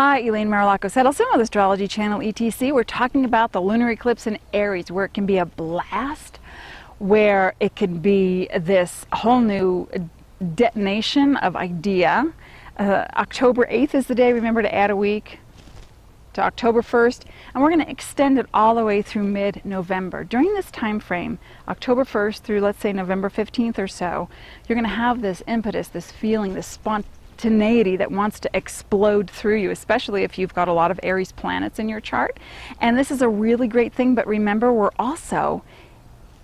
Hi, Elaine Marolakos Edelson with Astrology Channel ETC. We're talking about the lunar eclipse in Aries, where it can be a blast, where it can be this whole new detonation of idea. Uh, October 8th is the day, remember to add a week to October 1st, and we're going to extend it all the way through mid-November. During this time frame, October 1st through let's say November 15th or so, you're going to have this impetus, this feeling, this spontaneity spontaneity that wants to explode through you, especially if you've got a lot of Aries planets in your chart. And this is a really great thing, but remember, we're also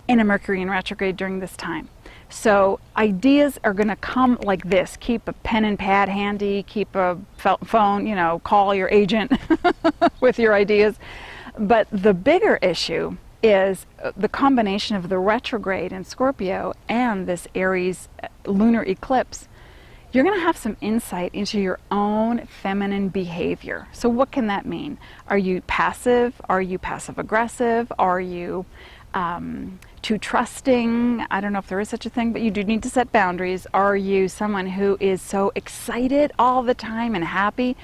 in a Mercury in retrograde during this time. So ideas are going to come like this. Keep a pen and pad handy, keep a phone, you know, call your agent with your ideas. But the bigger issue is uh, the combination of the retrograde in Scorpio and this Aries uh, lunar eclipse you're going to have some insight into your own feminine behavior. So, what can that mean? Are you passive? Are you passive aggressive? Are you um, too trusting? I don't know if there is such a thing, but you do need to set boundaries. Are you someone who is so excited all the time and happy?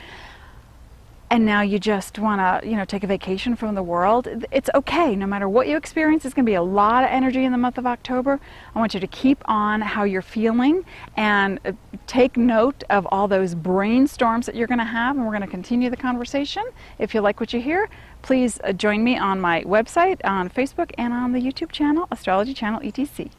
And now you just want to you know take a vacation from the world it's okay. No matter what you experience it's going to be a lot of energy in the month of october. I want you to keep on how you're feeling and uh, take note of all those brainstorms that you're going to have and we're going to continue the conversation. If you like what you hear please uh, join me on my website on facebook and on the youtube channel astrology channel etc